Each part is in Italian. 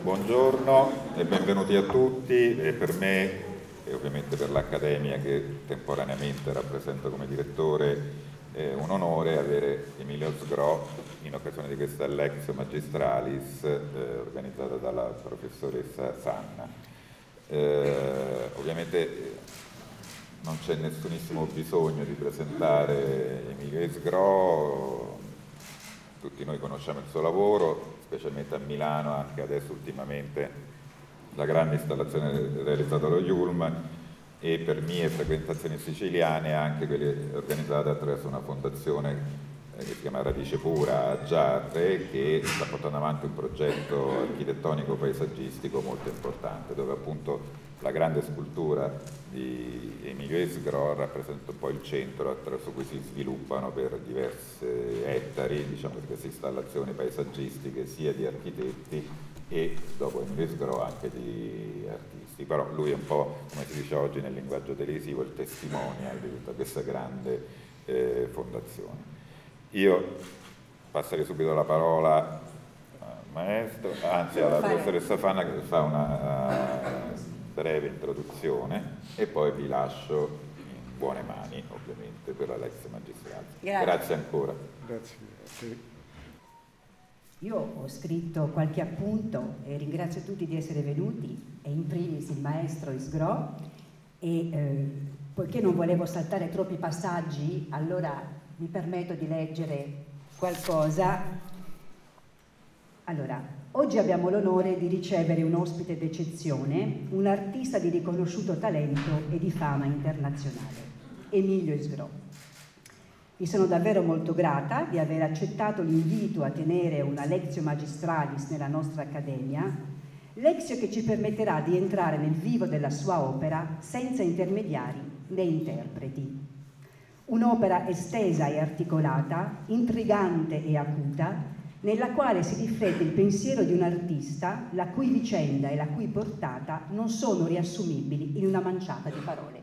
Buongiorno e benvenuti a tutti. È per me e ovviamente per l'Accademia che temporaneamente rappresento come direttore è un onore avere Emilio Sgro in occasione di questa Lex Magistralis eh, organizzata dalla professoressa Sanna. Eh, ovviamente non c'è nessunissimo bisogno di presentare Emilio Esgro, tutti noi conosciamo il suo lavoro, specialmente a Milano, anche adesso ultimamente la grande installazione realizzata dallo Yulman e per mie frequentazioni siciliane anche quelle organizzate attraverso una fondazione eh, che si chiama Radice Pura a Giarre che sta portando avanti un progetto architettonico paesaggistico molto importante dove appunto la grande scultura di Emilio Esgro rappresenta un po' il centro attraverso cui si sviluppano per diversi ettari diciamo, queste installazioni paesaggistiche sia di architetti e dopo Emilio Esgro anche di artisti, però lui è un po' come si dice oggi nel linguaggio televisivo il testimonial di tutta questa grande eh, fondazione. Io passerei subito la parola al maestro, anzi alla professoressa Fanna che fa una breve introduzione e poi vi lascio in buone mani ovviamente per la Lex Magistrale. Grazie. Grazie ancora. Grazie. Io ho scritto qualche appunto e ringrazio tutti di essere venuti e in primis il maestro Isgro e eh, poiché non volevo saltare troppi passaggi allora mi permetto di leggere qualcosa. Allora, oggi abbiamo l'onore di ricevere un ospite d'eccezione, un artista di riconosciuto talento e di fama internazionale, Emilio Isgro. Vi sono davvero molto grata di aver accettato l'invito a tenere una Lezio Magistralis nella nostra Accademia, lezio che ci permetterà di entrare nel vivo della sua opera senza intermediari né interpreti. Un'opera estesa e articolata, intrigante e acuta, nella quale si riflette il pensiero di un artista la cui vicenda e la cui portata non sono riassumibili in una manciata di parole.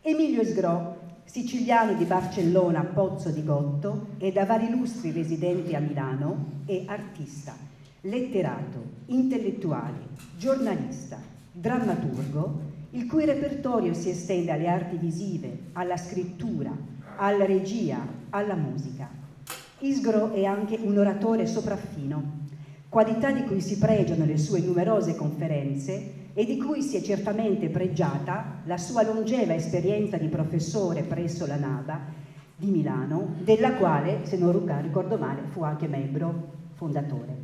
Emilio Sgro siciliano di Barcellona, Pozzo di Gotto e da vari lustri residenti a Milano, è artista, letterato, intellettuale, giornalista, drammaturgo, il cui repertorio si estende alle arti visive, alla scrittura, alla regia, alla musica. Isgro è anche un oratore sopraffino, qualità di cui si pregiano le sue numerose conferenze e di cui si è certamente pregiata la sua longeva esperienza di professore presso la NABA di Milano, della quale, se non ricordo male, fu anche membro fondatore.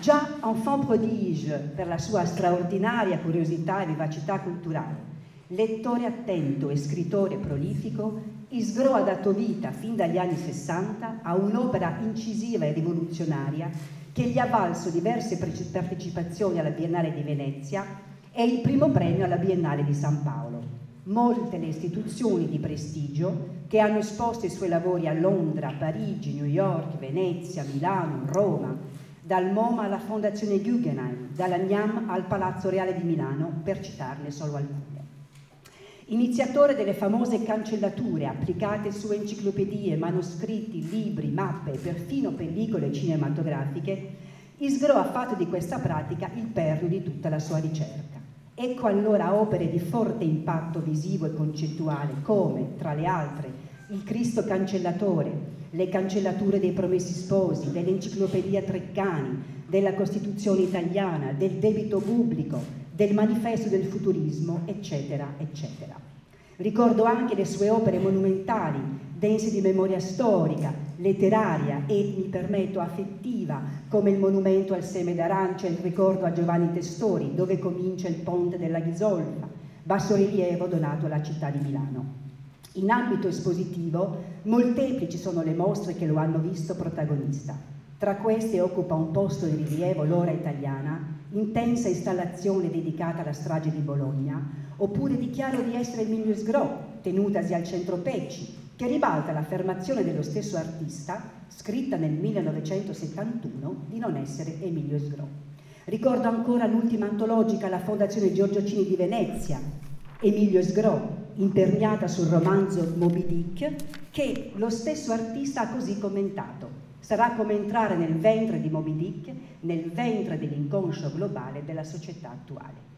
Già enfant prodige per la sua straordinaria curiosità e vivacità culturale, lettore attento e scrittore prolifico, Isgro ha dato vita fin dagli anni 60 a un'opera incisiva e rivoluzionaria che gli ha valso diverse partecipazioni alla Biennale di Venezia e il primo premio alla Biennale di San Paolo. Molte le istituzioni di prestigio che hanno esposto i suoi lavori a Londra, Parigi, New York, Venezia, Milano, Roma, dal MoMA alla Fondazione Guggenheim, dalla NIAM al Palazzo Reale di Milano, per citarne solo alcune. Iniziatore delle famose cancellature applicate su enciclopedie, manoscritti, libri, mappe e perfino pellicole cinematografiche, Isgro ha fatto di questa pratica il perno di tutta la sua ricerca. Ecco allora opere di forte impatto visivo e concettuale come, tra le altre, il Cristo cancellatore, le cancellature dei promessi sposi, dell'enciclopedia Treccani, della Costituzione italiana, del debito pubblico, del manifesto del futurismo, eccetera, eccetera. Ricordo anche le sue opere monumentali, dense di memoria storica, letteraria e, mi permetto, affettiva, come il monumento al seme d'arancia e il ricordo a Giovanni Testori, dove comincia il ponte della Ghisolfa, bassorilievo donato alla città di Milano. In ambito espositivo, molteplici sono le mostre che lo hanno visto protagonista. Tra queste occupa un posto di rilievo l'ora italiana, intensa installazione dedicata alla strage di Bologna, oppure dichiaro di essere Emilio Sgro, tenutasi al centro Pecci, che ribalta l'affermazione dello stesso artista, scritta nel 1971, di non essere Emilio Sgro. Ricordo ancora l'ultima antologica alla Fondazione Giorgio Cini di Venezia, Emilio Sgro, imperniata sul romanzo Moby Dick, che lo stesso artista ha così commentato. Sarà come entrare nel ventre di Moby Dick, nel ventre dell'inconscio globale della società attuale.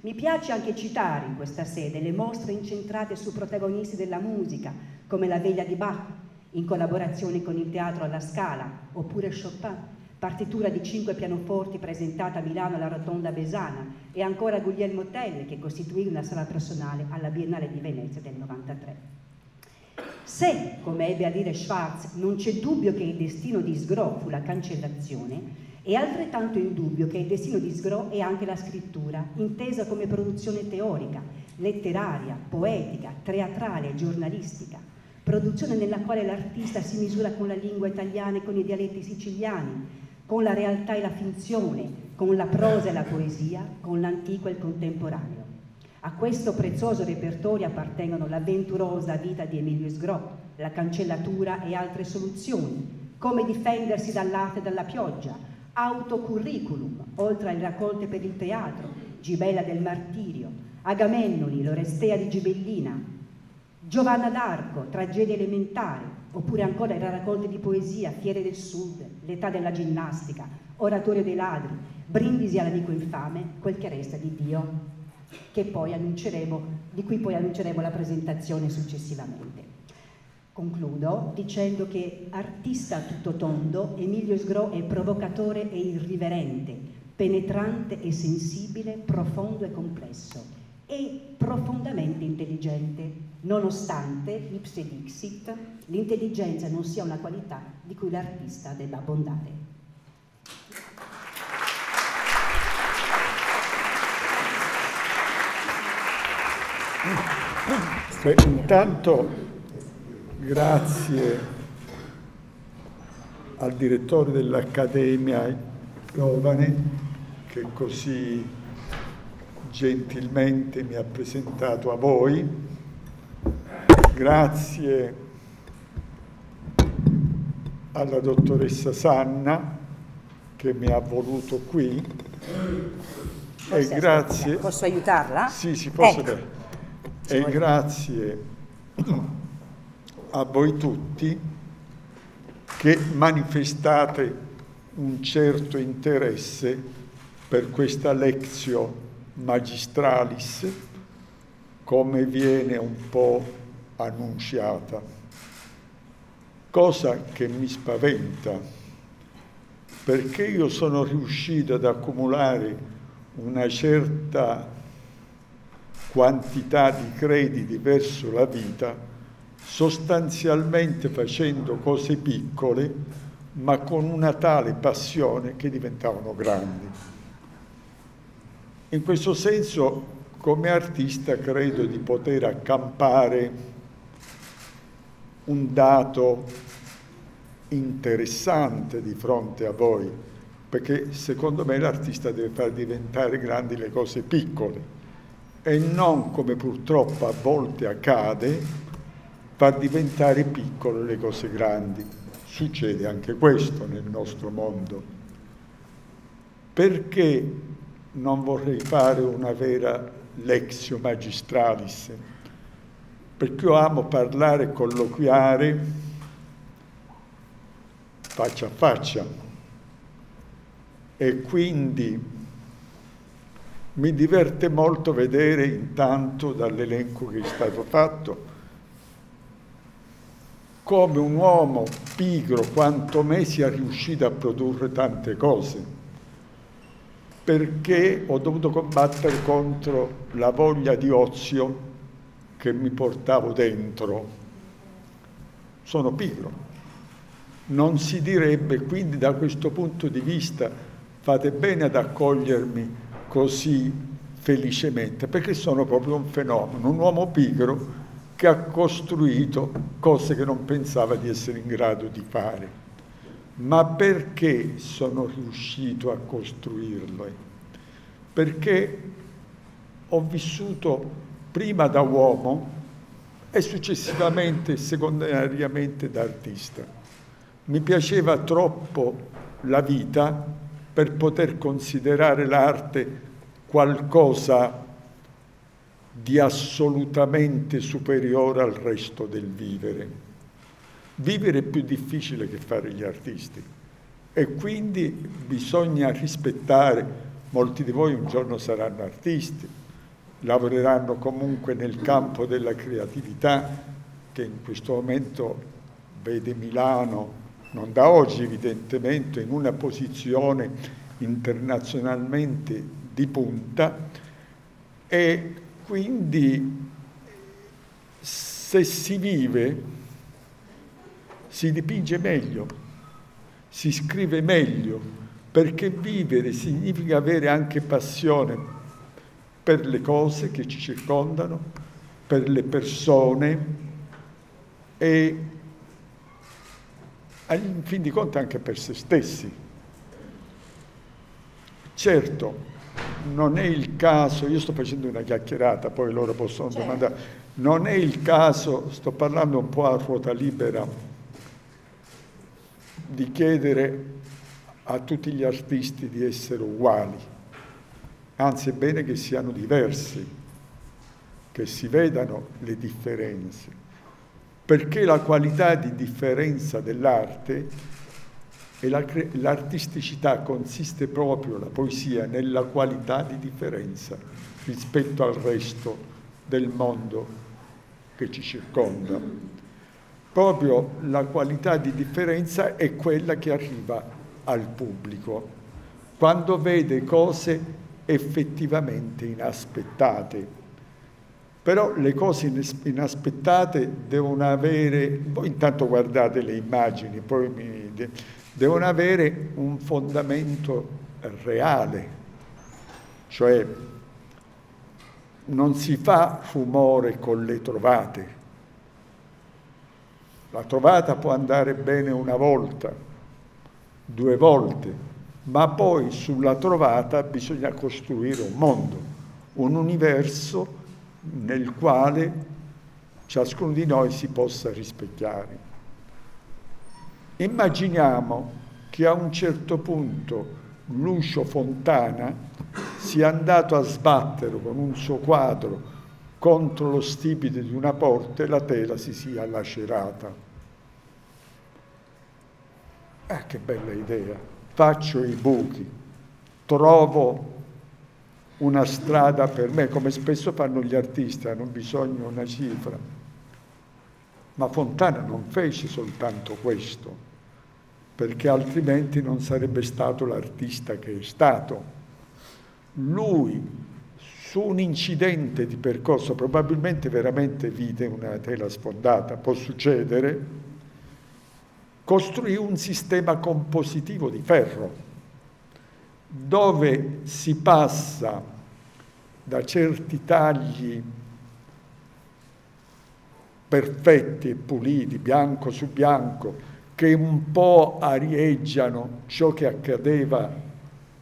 Mi piace anche citare in questa sede le mostre incentrate su protagonisti della musica, come La veglia di Bach, in collaborazione con il Teatro alla Scala, oppure Chopin, partitura di cinque pianoforti presentata a Milano alla Rotonda Besana, e ancora Guglielmo Tell, che costituì una sala personale alla Biennale di Venezia del 93. Se, come ebbe a dire Schwarz, non c'è dubbio che il destino di Sgro fu la cancellazione, è altrettanto indubbio che il destino di Sgro è anche la scrittura, intesa come produzione teorica, letteraria, poetica, teatrale giornalistica, produzione nella quale l'artista si misura con la lingua italiana e con i dialetti siciliani, con la realtà e la finzione, con la prosa e la poesia, con l'antico e il contemporaneo. A questo prezioso repertorio appartengono l'avventurosa vita di Emilio Sgro, la cancellatura e altre soluzioni, come difendersi dall'arte e dalla pioggia, autocurriculum, oltre alle raccolte per il teatro, Gibella del Martirio, Agamennoni, l'Orestea di Gibellina, Giovanna d'Arco, Tragedie elementari, oppure ancora le raccolte di poesia, Fiere del Sud, L'età della ginnastica, Oratorio dei ladri, Brindisi all'amico infame, quel che resta di Dio di cui poi annunceremo la presentazione successivamente. Concludo dicendo che artista a tutto tondo, Emilio Sgro è provocatore e irriverente, penetrante e sensibile, profondo e complesso e profondamente intelligente, nonostante, ipse dixit, l'intelligenza non sia una qualità di cui l'artista debba abbondare. Beh, intanto grazie al direttore dell'Accademia Giovane che così gentilmente mi ha presentato a voi. Grazie alla dottoressa Sanna che mi ha voluto qui. e grazie. Posso aiutarla? Sì, si posso. Ecco e grazie a voi tutti che manifestate un certo interesse per questa lezione magistralis come viene un po' annunciata, cosa che mi spaventa perché io sono riuscito ad accumulare una certa quantità di crediti verso la vita, sostanzialmente facendo cose piccole, ma con una tale passione che diventavano grandi. In questo senso, come artista, credo di poter accampare un dato interessante di fronte a voi, perché secondo me l'artista deve far diventare grandi le cose piccole e non come purtroppo a volte accade, far diventare piccole le cose grandi. Succede anche questo nel nostro mondo. Perché non vorrei fare una vera lexio magistralis? Perché io amo parlare e colloquiare faccia a faccia e quindi mi diverte molto vedere intanto dall'elenco che è stato fatto come un uomo pigro quanto me sia riuscito a produrre tante cose, perché ho dovuto combattere contro la voglia di ozio che mi portavo dentro. Sono pigro. Non si direbbe, quindi da questo punto di vista fate bene ad accogliermi così felicemente, perché sono proprio un fenomeno, un uomo pigro che ha costruito cose che non pensava di essere in grado di fare. Ma perché sono riuscito a costruirle? Perché ho vissuto prima da uomo e successivamente, secondariamente, da artista. Mi piaceva troppo la vita per poter considerare l'arte qualcosa di assolutamente superiore al resto del vivere. Vivere è più difficile che fare gli artisti. E quindi bisogna rispettare, molti di voi un giorno saranno artisti, lavoreranno comunque nel campo della creatività che in questo momento vede Milano, non da oggi evidentemente, in una posizione internazionalmente di punta. E quindi se si vive si dipinge meglio, si scrive meglio, perché vivere significa avere anche passione per le cose che ci circondano, per le persone e in fin di conto anche per se stessi. Certo, non è il caso, io sto facendo una chiacchierata, poi loro possono certo. domandare, non è il caso, sto parlando un po' a ruota libera, di chiedere a tutti gli artisti di essere uguali, anzi è bene che siano diversi, che si vedano le differenze, perché la qualità di differenza dell'arte e l'artisticità consiste proprio, la poesia, nella qualità di differenza rispetto al resto del mondo che ci circonda proprio la qualità di differenza è quella che arriva al pubblico, quando vede cose effettivamente inaspettate. Però le cose inaspettate devono avere, voi intanto guardate le immagini, poi mi, devono avere un fondamento reale, cioè non si fa rumore con le trovate, la trovata può andare bene una volta, due volte, ma poi sulla trovata bisogna costruire un mondo, un universo nel quale ciascuno di noi si possa rispecchiare. Immaginiamo che a un certo punto Lucio Fontana sia andato a sbattere con un suo quadro contro lo stipite di una porta e la tela si sia lacerata. Eh, che bella idea! Faccio i buchi, trovo una strada per me, come spesso fanno gli artisti, hanno bisogno di una cifra. Ma Fontana non fece soltanto questo, perché altrimenti non sarebbe stato l'artista che è stato. Lui su un incidente di percorso, probabilmente veramente vide una tela sfondata, può succedere, costruì un sistema compositivo di ferro, dove si passa da certi tagli perfetti e puliti, bianco su bianco, che un po' arieggiano ciò che accadeva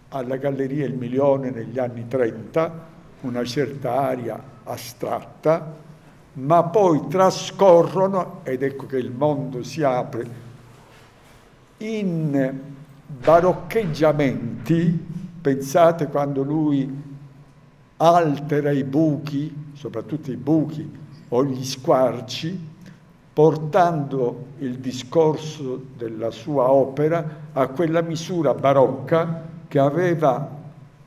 alla Galleria Il Milione negli anni 30, una certa aria astratta, ma poi trascorrono, ed ecco che il mondo si apre, in baroccheggiamenti, pensate quando lui altera i buchi, soprattutto i buchi o gli squarci, portando il discorso della sua opera a quella misura barocca che aveva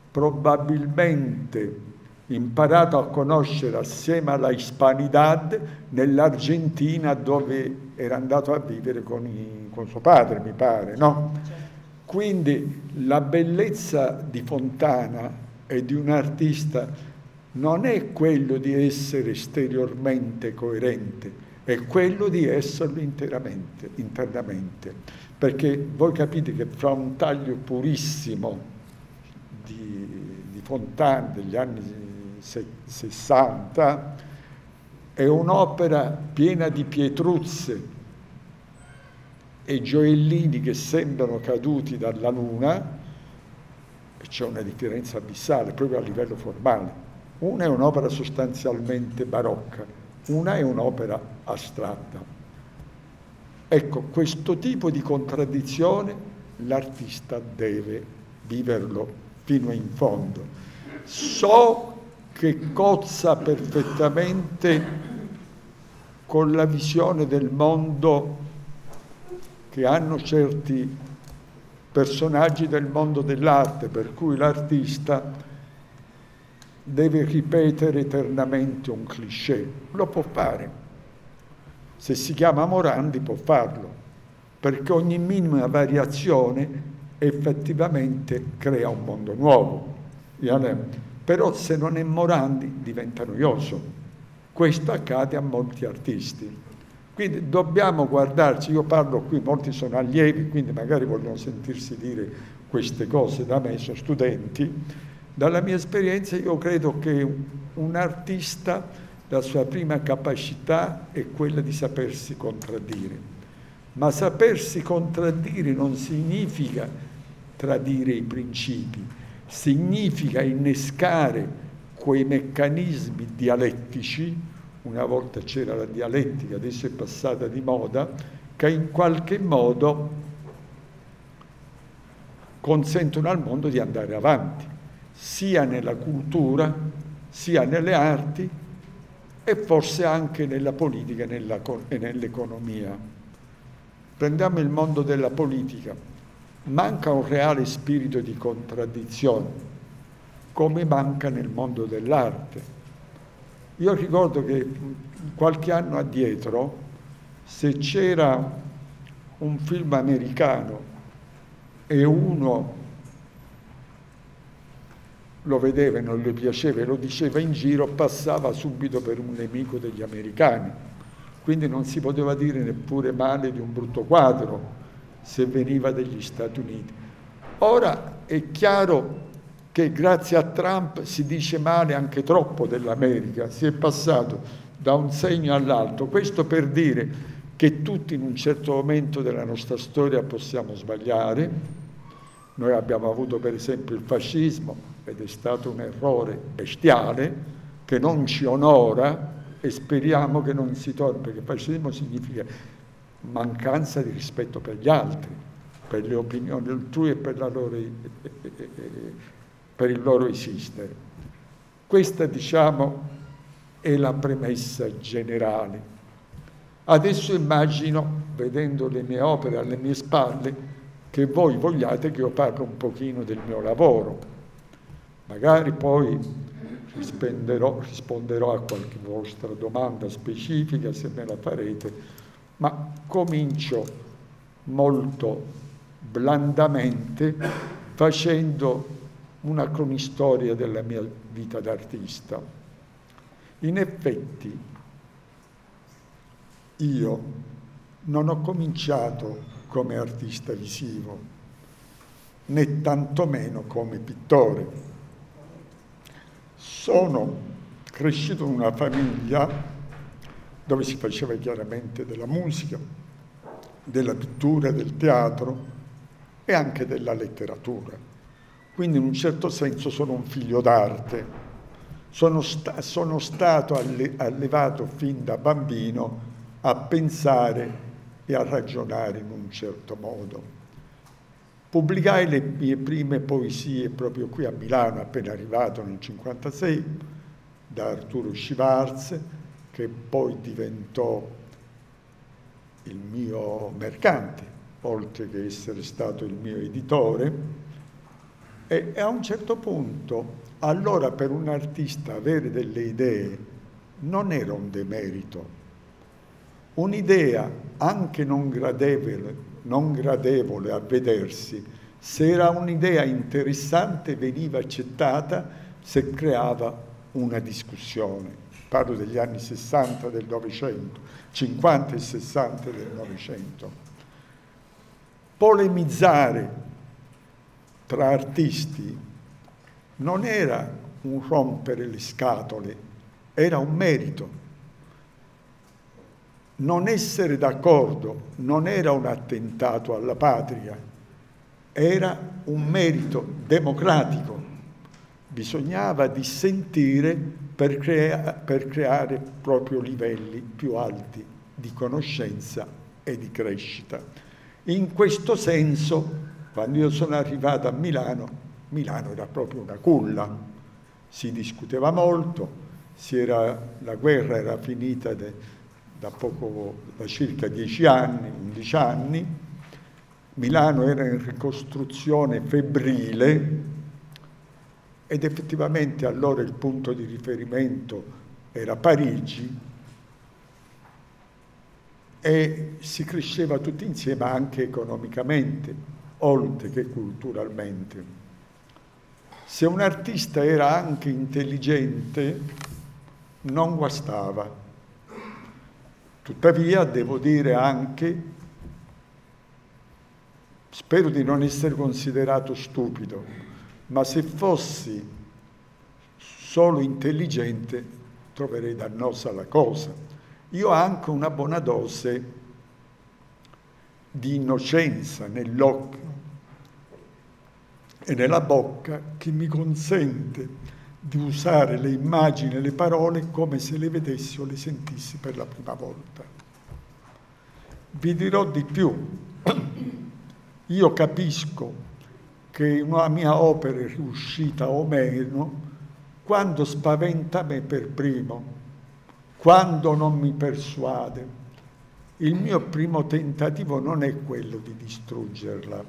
probabilmente imparato a conoscere assieme alla Hispanidad nell'Argentina dove era andato a vivere con, i, con suo padre, mi pare, no? Quindi la bellezza di Fontana e di un artista non è quello di essere esteriormente coerente, è quello di esserlo interamente, internamente. Perché voi capite che fra un taglio purissimo di, di Fontana degli anni 60, è un'opera piena di pietruzze e gioiellini che sembrano caduti dalla luna, e c'è una differenza abissale proprio a livello formale. Una è un'opera sostanzialmente barocca, una è un'opera astratta. Ecco, questo tipo di contraddizione l'artista deve viverlo fino in fondo. So che cozza perfettamente con la visione del mondo che hanno certi personaggi del mondo dell'arte, per cui l'artista deve ripetere eternamente un cliché. Lo può fare. Se si chiama Morandi può farlo, perché ogni minima variazione effettivamente crea un mondo nuovo. Però se non è Morandi diventa noioso. Questo accade a molti artisti. Quindi dobbiamo guardarci, io parlo qui, molti sono allievi, quindi magari vogliono sentirsi dire queste cose da me, sono studenti. Dalla mia esperienza io credo che un artista, la sua prima capacità è quella di sapersi contraddire. Ma sapersi contraddire non significa tradire i principi, significa innescare quei meccanismi dialettici, una volta c'era la dialettica, adesso è passata di moda, che in qualche modo consentono al mondo di andare avanti, sia nella cultura, sia nelle arti e forse anche nella politica e nell'economia. Prendiamo il mondo della politica, manca un reale spirito di contraddizione come manca nel mondo dell'arte. Io ricordo che qualche anno addietro, se c'era un film americano e uno lo vedeva e non gli piaceva e lo diceva in giro, passava subito per un nemico degli americani. Quindi non si poteva dire neppure male di un brutto quadro se veniva dagli Stati Uniti. Ora è chiaro che grazie a Trump si dice male anche troppo dell'America, si è passato da un segno all'altro. Questo per dire che tutti in un certo momento della nostra storia possiamo sbagliare. Noi abbiamo avuto per esempio il fascismo ed è stato un errore bestiale che non ci onora e speriamo che non si torni, perché fascismo significa mancanza di rispetto per gli altri, per le opinioni altrui e per loro per il loro esistere. Questa, diciamo, è la premessa generale. Adesso immagino, vedendo le mie opere alle mie spalle, che voi vogliate che io parli un pochino del mio lavoro. Magari poi risponderò a qualche vostra domanda specifica se me la farete, ma comincio molto blandamente facendo una cronistoria della mia vita d'artista. In effetti, io non ho cominciato come artista visivo, né tantomeno come pittore. Sono cresciuto in una famiglia dove si faceva chiaramente della musica, della pittura, del teatro e anche della letteratura. Quindi in un certo senso sono un figlio d'arte. Sono, sta- sono stato alle- allevato fin da bambino a pensare e a ragionare in un certo modo. Pubblicai le mie prime poesie proprio qui a Milano, appena arrivato nel 1956, da Arturo Scivarz, che poi diventò il mio mercante, oltre che essere stato il mio editore e, a un certo punto, allora per un artista avere delle idee non era un demerito. Un'idea anche non gradevole, non gradevole a vedersi, se era un'idea interessante veniva accettata se creava una discussione. Parlo degli anni 60 del Novecento, 50 e 60 del Novecento. Polemizzare tra artisti non era un rompere le scatole, era un merito. Non essere d'accordo non era un attentato alla patria, era un merito democratico. Bisognava dissentire per, crea- per creare proprio livelli più alti di conoscenza e di crescita. In questo senso quando io sono arrivato a Milano, Milano era proprio una culla, si discuteva molto, era, la guerra era finita de, da, poco, da circa dieci anni, undici anni, Milano era in ricostruzione febbrile ed effettivamente allora il punto di riferimento era Parigi e si cresceva tutti insieme anche economicamente, oltre che culturalmente. Se un artista era anche intelligente, non guastava. Tuttavia devo dire anche, spero di non essere considerato stupido, ma se fossi solo intelligente troverei dannosa la cosa. Io ho anche una buona dose di innocenza nell'occhio e nella bocca che mi consente di usare le immagini e le parole come se le vedessi o le sentissi per la prima volta. Vi dirò di più. Io capisco che una mia opera è riuscita o meno quando spaventa me per primo, quando non mi persuade. Il mio primo tentativo non è quello di distruggerla.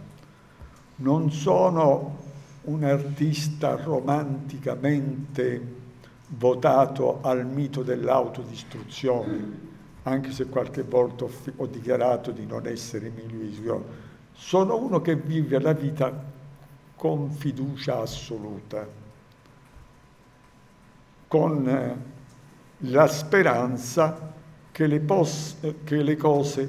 Non sono un artista romanticamente votato al mito dell'autodistruzione, anche se qualche volta ho dichiarato di non essere Emilio Sono uno che vive la vita con fiducia assoluta, con eh, la speranza che le, che le cose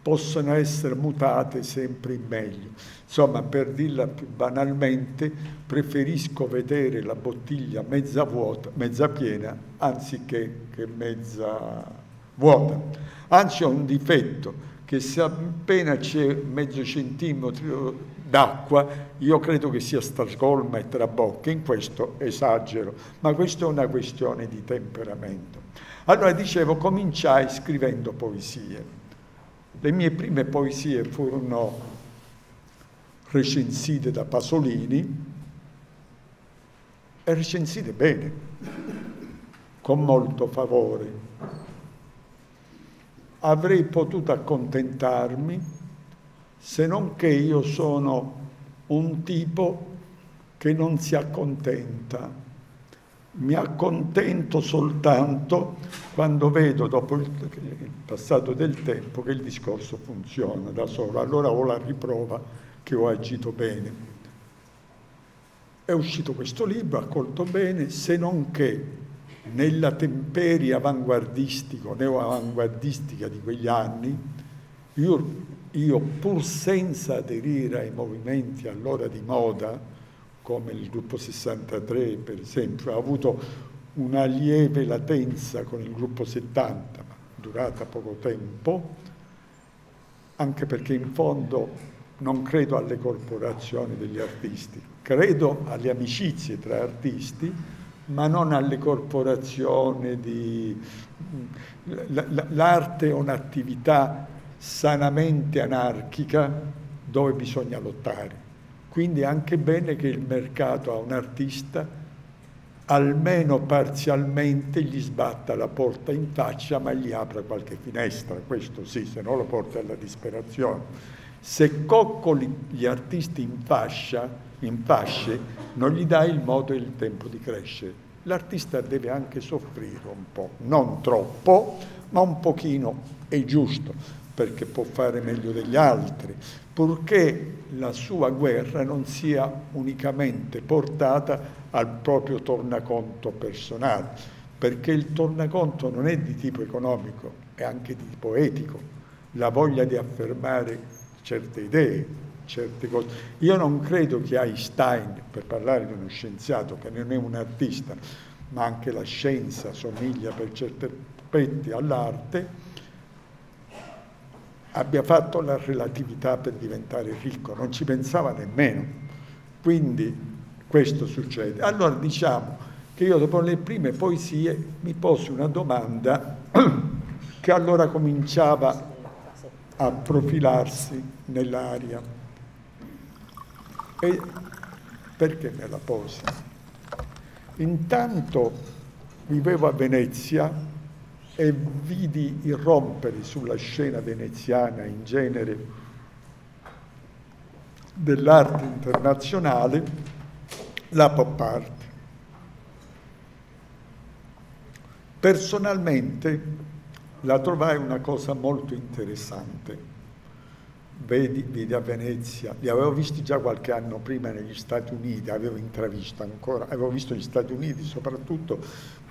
possano essere mutate sempre in meglio. Insomma, per dirla più banalmente, preferisco vedere la bottiglia mezza vuota, mezza piena, anziché che mezza vuota. Anzi, ho un difetto, che se appena c'è mezzo centimetro d'acqua, io credo che sia strascolma e trabocca, in questo esagero, ma questa è una questione di temperamento. Allora dicevo, cominciai scrivendo poesie. Le mie prime poesie furono recensite da Pasolini e recensite bene, con molto favore. Avrei potuto accontentarmi se non che io sono un tipo che non si accontenta. Mi accontento soltanto quando vedo, dopo il, passato del tempo, che il discorso funziona da solo. Allora ho la riprova che ho agito bene. È uscito questo libro, accolto bene, se non che nella temperia avanguardistico, neo-avanguardistica di quegli anni, io io pur senza aderire ai movimenti allora di moda, come il gruppo 63 per esempio, ha avuto una lieve latenza con il gruppo 70, ma durata poco tempo, anche perché in fondo non credo alle corporazioni degli artisti, credo alle amicizie tra artisti, ma non alle corporazioni di... L'arte è un'attività sanamente anarchica dove bisogna lottare. Quindi è anche bene che il mercato a un artista almeno parzialmente gli sbatta la porta in faccia ma gli apra qualche finestra, questo sì, se no lo porta alla disperazione. Se coccoli gli artisti in fascia, in fasce, non gli dai il modo e il tempo di crescere. L'artista deve anche soffrire un po', non troppo, ma un pochino è giusto perché può fare meglio degli altri, purché la sua guerra non sia unicamente portata al proprio tornaconto personale, perché il tornaconto non è di tipo economico, è anche di tipo etico, la voglia di affermare certe idee, certe cose. Io non credo che Einstein, per parlare di uno scienziato che non è un artista, ma anche la scienza somiglia per certi aspetti all'arte, abbia fatto la relatività per diventare ricco, non ci pensava nemmeno. Quindi questo succede. Allora diciamo che io dopo le prime poesie mi posi una domanda che allora cominciava a profilarsi nell'aria. E perché me la posi? Intanto vivevo a Venezia e vidi irrompere sulla scena veneziana in genere dell'arte internazionale, la pop art. Personalmente la trovai una cosa molto interessante. Vedi, vedi a Venezia, li avevo visti già qualche anno prima negli Stati Uniti, avevo intravisto ancora, avevo visto gli Stati Uniti soprattutto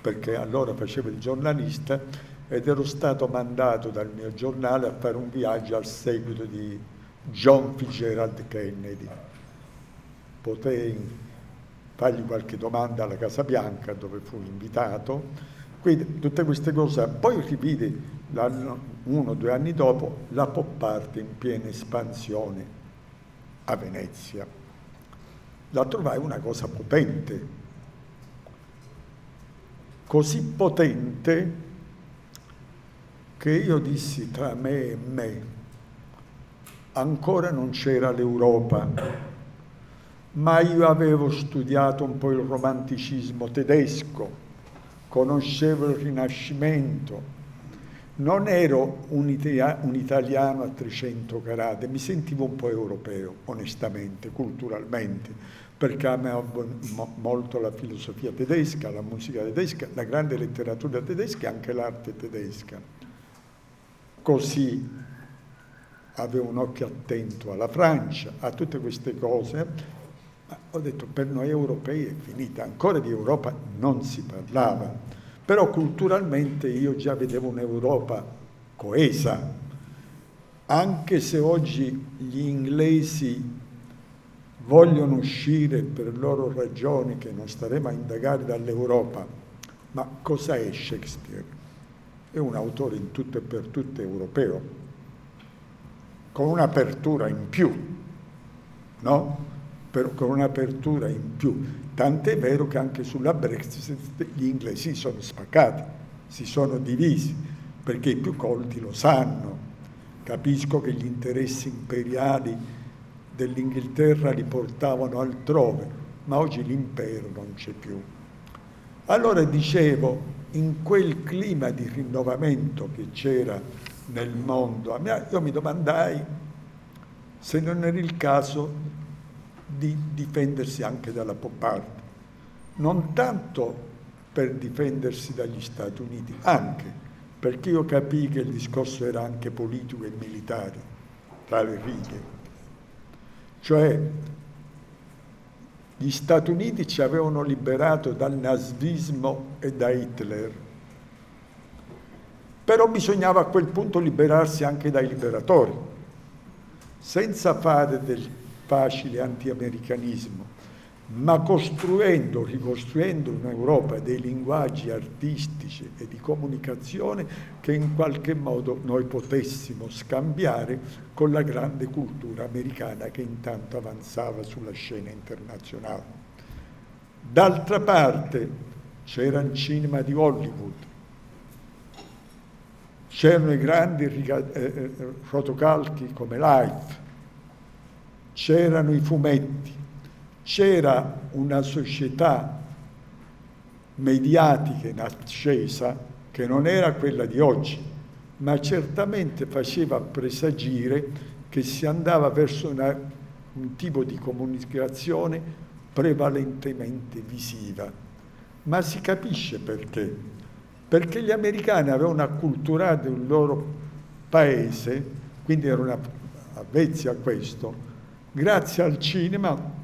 perché allora facevo il giornalista ed ero stato mandato dal mio giornale a fare un viaggio al seguito di John Fitzgerald Kennedy. Potei fargli qualche domanda alla Casa Bianca dove fu invitato quindi tutte queste cose, poi rividi uno o due anni dopo la pop art in piena espansione a Venezia. La trovai una cosa potente, così potente che io dissi tra me e me, ancora non c'era l'Europa, ma io avevo studiato un po' il romanticismo tedesco conoscevo il Rinascimento, non ero un, italia, un, italiano a 300 gradi, mi sentivo un po' europeo, onestamente, culturalmente, perché amavo molto la filosofia tedesca, la musica tedesca, la grande letteratura tedesca e anche l'arte tedesca. Così avevo un occhio attento alla Francia, a tutte queste cose, ho detto per noi europei è finita, ancora di Europa non si parlava, però culturalmente io già vedevo un'Europa coesa, anche se oggi gli inglesi vogliono uscire per loro ragioni che non staremo a indagare dall'Europa, ma cosa è Shakespeare? È un autore in tutto e per tutto europeo, con un'apertura in più, no? per, con un'apertura in più. Tant'è vero che anche sulla Brexit gli inglesi sono spaccati, si sono divisi, perché i più colti lo sanno. Capisco che gli interessi imperiali dell'Inghilterra li portavano altrove, ma oggi l'impero non c'è più. Allora dicevo, in quel clima di rinnovamento che c'era nel mondo, io mi domandai se non era il caso di difendersi anche dalla pop art, non tanto per difendersi dagli Stati Uniti, anche perché io capii che il discorso era anche politico e militare, tra le righe. Cioè, gli Stati Uniti ci avevano liberato dal nazismo e da Hitler, però bisognava a quel punto liberarsi anche dai liberatori, senza fare del facile anti-americanismo, ma costruendo, ricostruendo un'Europa dei linguaggi artistici e di comunicazione che in qualche modo noi potessimo scambiare con la grande cultura americana che intanto avanzava sulla scena internazionale. D'altra parte c'era il cinema di Hollywood, c'erano i grandi eh, eh, rotocalchi come Life, c'erano i fumetti, c'era una società mediatica in ascesa che non era quella di oggi, ma certamente faceva presagire che si andava verso una, un tipo di comunicazione prevalentemente visiva. Ma si capisce perché. Perché gli americani avevano acculturato il loro paese, quindi erano avvezzi a questo, grazie al cinema,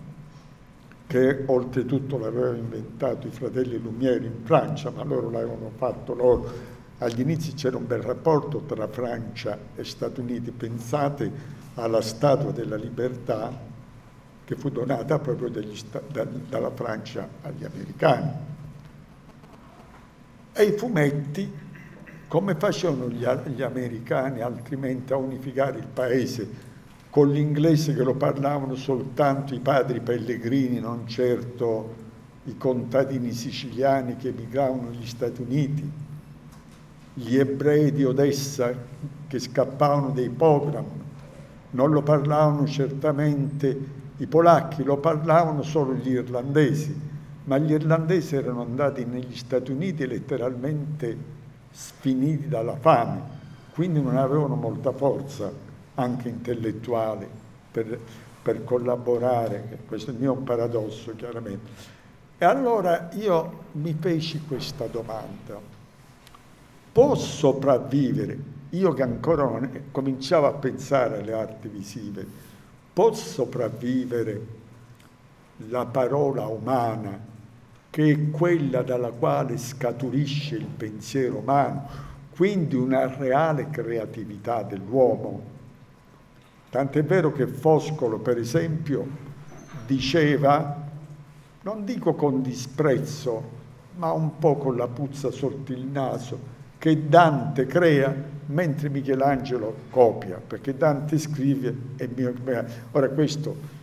che oltretutto l'avevano inventato i fratelli Lumière in Francia, ma loro l'avevano fatto loro. Agli inizi c'era un bel rapporto tra Francia e Stati Uniti, pensate alla Statua della Libertà che fu donata proprio da, dalla Francia agli americani. E i fumetti, come facevano gli, gli americani altrimenti a unificare il paese con l'inglese che lo parlavano soltanto i padri pellegrini, non certo i contadini siciliani che emigravano negli Stati Uniti, gli ebrei di Odessa che scappavano dei pogrom, non lo parlavano certamente i polacchi, lo parlavano solo gli irlandesi, ma gli irlandesi erano andati negli Stati Uniti letteralmente sfiniti dalla fame, quindi non avevano molta forza anche intellettuale per, per collaborare, questo è il mio paradosso chiaramente. E allora io mi feci questa domanda, può sopravvivere, io che ancora non, cominciavo a pensare alle arti visive, può sopravvivere la parola umana, che è quella dalla quale scaturisce il pensiero umano, quindi una reale creatività dell'uomo. Tant'è vero che Foscolo, per esempio, diceva, non dico con disprezzo, ma un po' con la puzza sotto il naso, che Dante crea mentre Michelangelo copia, perché Dante scrive e mio... Ora questo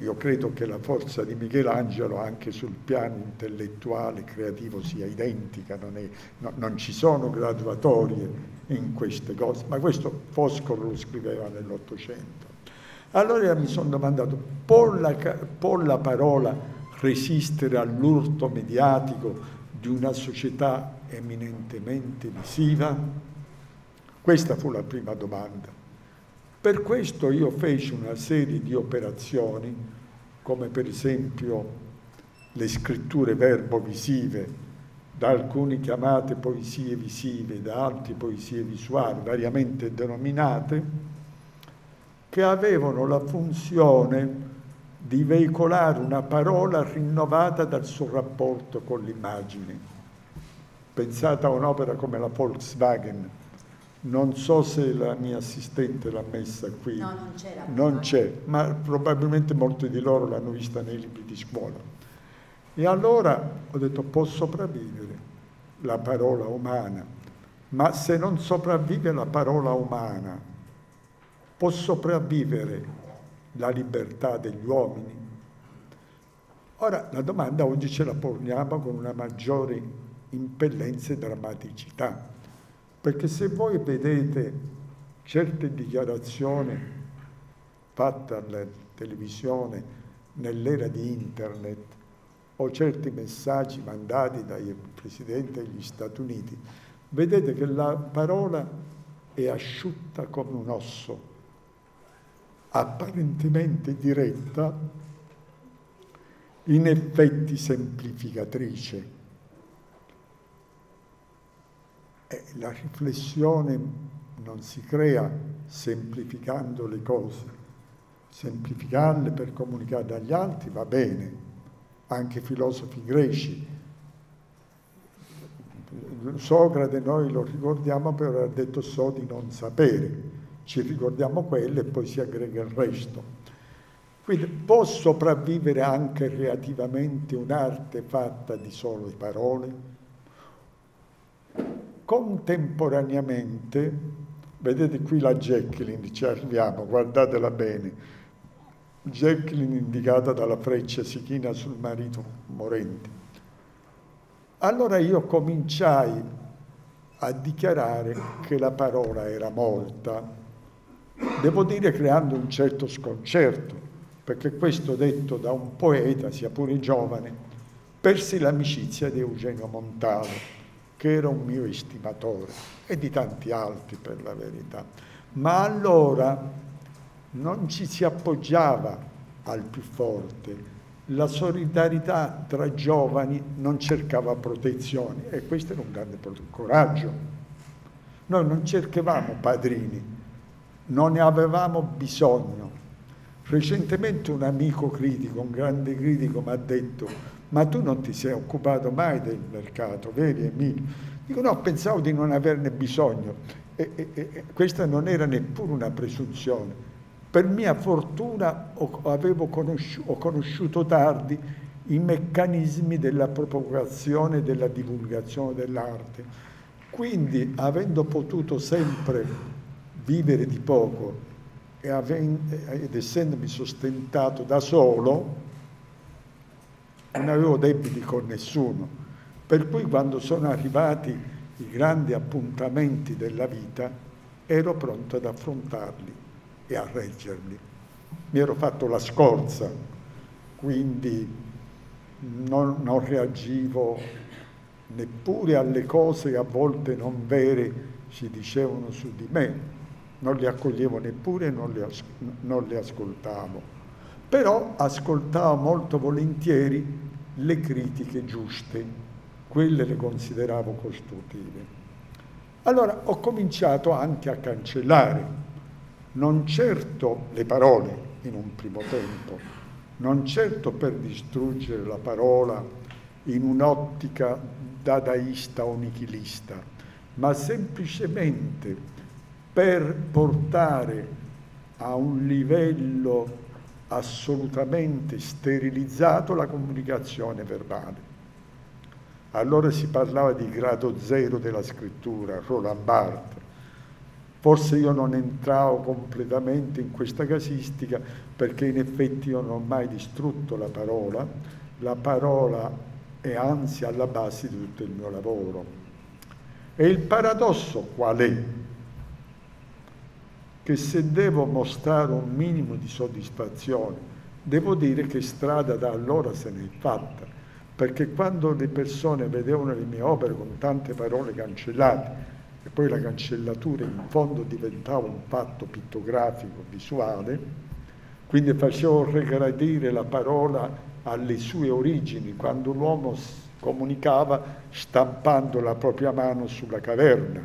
io credo che la forza di Michelangelo anche sul piano intellettuale, creativo sia identica, non, è, no, non ci sono graduatorie in queste cose, ma questo Foscolo lo scriveva nell'Ottocento. Allora mi sono domandato, può la, può la parola resistere all'urto mediatico di una società eminentemente visiva? Questa fu la prima domanda. Per questo io feci una serie di operazioni, come per esempio le scritture verbo-visive, da alcuni chiamate poesie visive, da altri poesie visuali, variamente denominate, che avevano la funzione di veicolare una parola rinnovata dal suo rapporto con l'immagine. Pensate a un'opera come la Volkswagen, non so se la mia assistente l'ha messa qui. No, non c'è. Non c'è, ma probabilmente molti di loro l'hanno vista nei libri di scuola. E allora ho detto, può sopravvivere la parola umana, ma se non sopravvive la parola umana, può sopravvivere la libertà degli uomini? Ora, la domanda oggi ce la poniamo con una maggiore impellenza e drammaticità perché se voi vedete certe dichiarazioni fatte alla televisione nell'era di internet o certi messaggi mandati dai presidenti degli Stati Uniti, vedete che la parola è asciutta come un osso, apparentemente diretta, in effetti semplificatrice. Eh, la riflessione non si crea semplificando le cose, semplificarle per comunicare agli altri va bene, anche filosofi greci. Socrate noi lo ricordiamo per aver detto so di non sapere, ci ricordiamo quello e poi si aggrega il resto. Quindi può sopravvivere anche relativamente un'arte fatta di sole parole? Contemporaneamente, vedete qui la Jacqueline, ci arriviamo, guardatela bene, Jacqueline indicata dalla freccia si china sul marito morente. Allora io cominciai a dichiarare che la parola era morta, devo dire creando un certo sconcerto, perché questo detto da un poeta, sia pure giovane, persi l'amicizia di Eugenio Montale che era un mio estimatore e di tanti altri per la verità. Ma allora non ci si appoggiava al più forte, la solidarietà tra giovani non cercava protezioni e questo era un grande coraggio. Noi non cercavamo padrini, non ne avevamo bisogno. Recentemente un amico critico, un grande critico, mi ha detto ma tu non ti sei occupato mai del mercato, vedi Emilio? Dico no, pensavo di non averne bisogno e, e, e questa non era neppure una presunzione. Per mia fortuna ho, conosciuto, ho conosciuto tardi i meccanismi della propagazione e della divulgazione dell'arte. Quindi, avendo potuto sempre vivere di poco ed essendomi sostentato da solo, non avevo debiti con nessuno, per cui quando sono arrivati i grandi appuntamenti della vita ero pronto ad affrontarli e a reggerli. Mi ero fatto la scorza, quindi non, non reagivo neppure alle cose che a volte non vere si dicevano su di me, non le accoglievo neppure, non non le ascoltavo però ascoltavo molto volentieri le critiche giuste, quelle le consideravo costruttive. Allora ho cominciato anche a cancellare, non certo le parole in un primo tempo, non certo per distruggere la parola in un'ottica dadaista o nichilista, ma semplicemente per portare a un livello assolutamente sterilizzato la comunicazione verbale. Allora si parlava di grado zero della scrittura, Roland Barthes. Forse io non entravo completamente in questa casistica perché in effetti io non ho mai distrutto la parola, la parola è anzi alla base di tutto il mio lavoro. E il paradosso qual è? Che se devo mostrare un minimo di soddisfazione, devo dire che strada da allora se n'è fatta, perché quando le persone vedevano le mie opere con tante parole cancellate, e poi la cancellatura in fondo diventava un fatto pittografico, visuale, quindi facevo regredire la parola alle sue origini, quando l'uomo comunicava stampando la propria mano sulla caverna.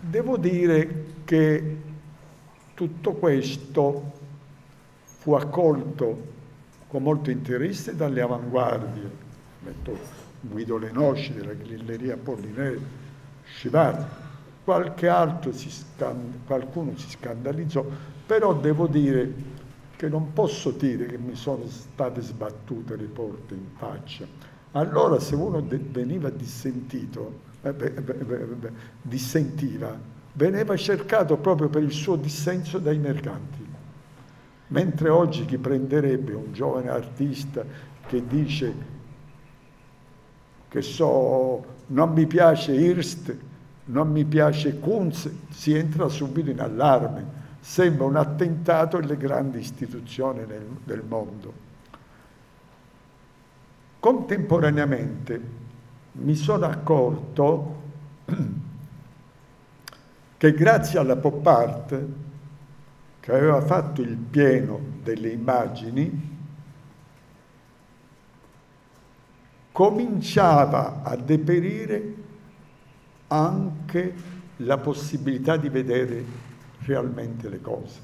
Devo dire che tutto questo fu accolto con molto interesse dalle avanguardie, Guido Lenoci della Grilleria Pollinelli, Scivari, qualche altro si qualcuno si scandalizzò, però devo dire che non posso dire che mi sono state sbattute le porte in faccia. Allora se uno veniva dissentito, eh, beh, beh, beh, dissentiva, veniva cercato proprio per il suo dissenso dai mercanti. Mentre oggi chi prenderebbe un giovane artista che dice che so, non mi piace Hirst, non mi piace Kunz, si entra subito in allarme sembra un attentato alle grandi istituzioni nel, del mondo. Contemporaneamente mi sono accorto che grazie alla pop art, che aveva fatto il pieno delle immagini, cominciava a deperire anche la possibilità di vedere realmente le cose.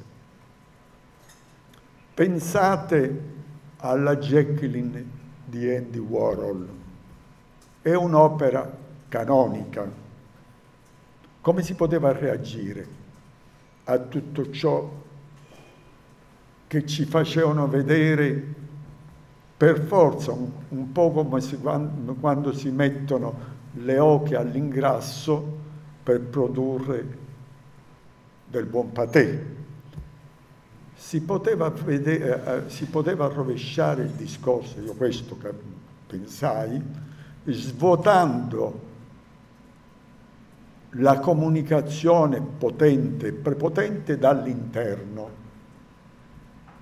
Pensate alla Jacqueline di Andy Warhol, è un'opera canonica. Come si poteva reagire a tutto ciò che ci facevano vedere per forza, un, un po' come si, quando, quando si mettono le oche all'ingrasso per produrre del buon patè. Si poteva, vedere, eh, eh, si poteva rovesciare il discorso, io questo pensai, svuotando la comunicazione potente, prepotente dall'interno,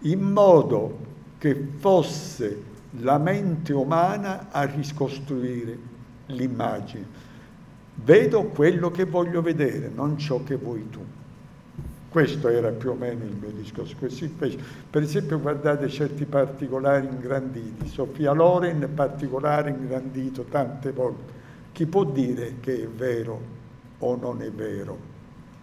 in modo che fosse la mente umana a riscostruire l'immagine. Vedo quello che voglio vedere, non ciò che vuoi tu. Questo era più o meno il mio discorso. Per esempio guardate certi particolari ingranditi, Sofia Loren particolare ingrandito tante volte. Chi può dire che è vero o non è vero?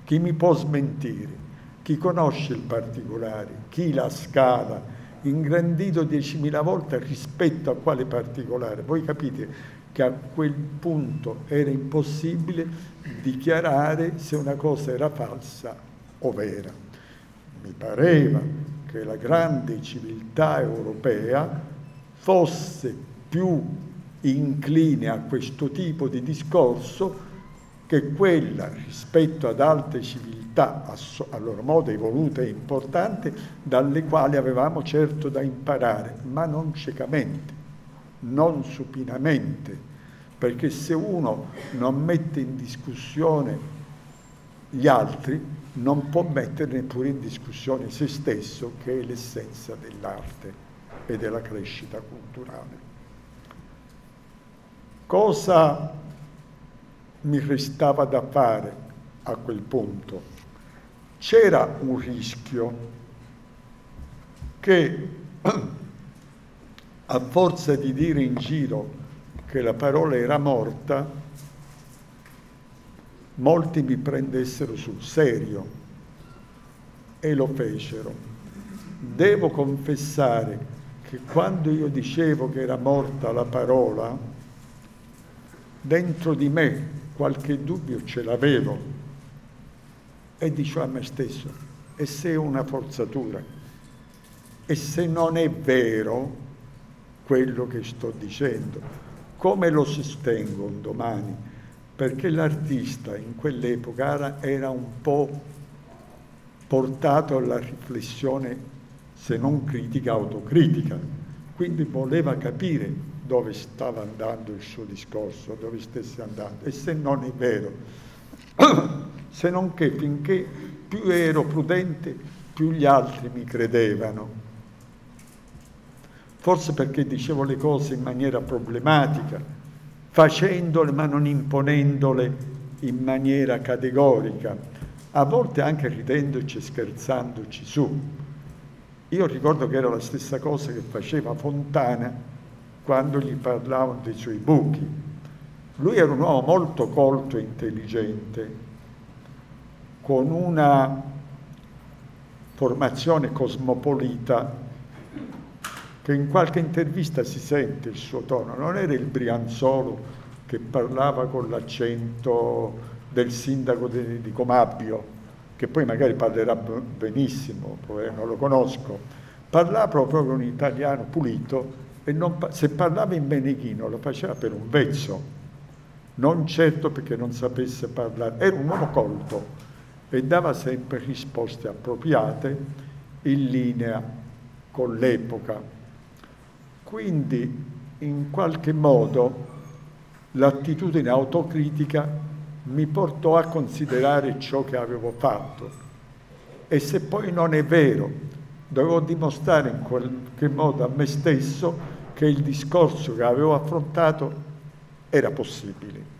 Chi mi può smentire? Chi conosce il particolare? Chi la scala? Ingrandito diecimila volte rispetto a quale particolare? Voi capite che a quel punto era impossibile dichiarare se una cosa era falsa o vera. Mi pareva che la grande civiltà europea fosse più incline a questo tipo di discorso che quella rispetto ad altre civiltà a loro modo evolute e importanti dalle quali avevamo certo da imparare, ma non ciecamente, non supinamente, perché se uno non mette in discussione gli altri, non può mettere neppure in discussione se stesso, che è l'essenza dell'arte e della crescita culturale. Cosa mi restava da fare a quel punto? C'era un rischio che a forza di dire in giro che la parola era morta, molti mi prendessero sul serio e lo fecero. Devo confessare che quando io dicevo che era morta la parola, dentro di me qualche dubbio ce l'avevo e dicevo a me stesso, e se è una forzatura? E se non è vero quello che sto dicendo? come lo sostengo un domani? Perché l'artista in quell'epoca era un po' portato alla riflessione, se non critica, autocritica. Quindi voleva capire dove stava andando il suo discorso, dove stesse andando. E se non è vero, se non che finché più ero prudente, più gli altri mi credevano forse perché dicevo le cose in maniera problematica, facendole ma non imponendole in maniera categorica, a volte anche ridendoci e scherzandoci su. Io ricordo che era la stessa cosa che faceva Fontana quando gli parlavano dei suoi buchi. Lui era un uomo molto colto e intelligente, con una formazione cosmopolita che in qualche intervista si sente il suo tono, non era il Brianzolo che parlava con l'accento del sindaco di, di Comabbio, che poi magari parlerà benissimo, poi non lo conosco, parlava proprio con un italiano pulito e non, se parlava in meneghino lo faceva per un vezzo, non certo perché non sapesse parlare, era un uomo colto e dava sempre risposte appropriate in linea con l'epoca. Quindi in qualche modo l'attitudine autocritica mi portò a considerare ciò che avevo fatto e se poi non è vero, dovevo dimostrare in qualche modo a me stesso che il discorso che avevo affrontato era possibile.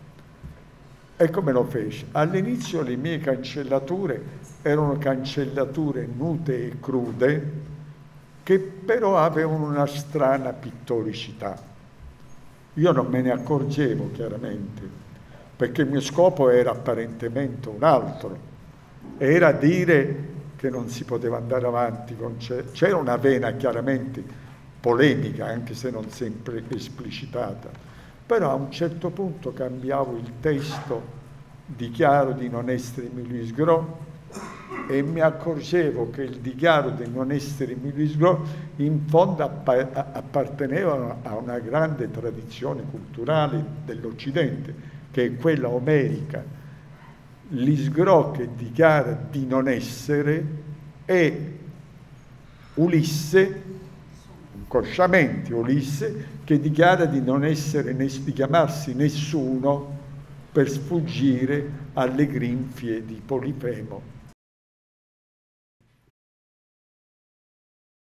E come lo fece? All'inizio le mie cancellature erano cancellature nude e crude, che però avevano una strana pittoricità. Io non me ne accorgevo chiaramente, perché il mio scopo era apparentemente un altro, era dire che non si poteva andare avanti, c'era una vena chiaramente polemica, anche se non sempre esplicitata, però a un certo punto cambiavo il testo, dichiaro di non essere Louis Gros, e mi accorgevo che il dichiaro di non essere Milisgro in fondo apparteneva a una grande tradizione culturale dell'Occidente, che è quella omerica. L'Isgro che dichiara di non essere è Ulisse, inconsciamente Ulisse, che dichiara di non essere, di chiamarsi nessuno per sfuggire alle grinfie di Polifemo